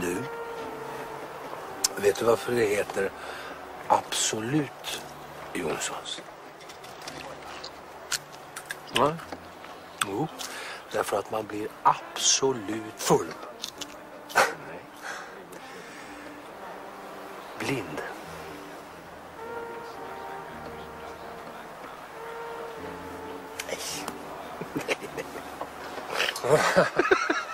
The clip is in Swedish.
Du, vet du varför det heter Absolut Jonssons? Nej. Jo, därför att man blir absolut full. Nej. Blind. Nej.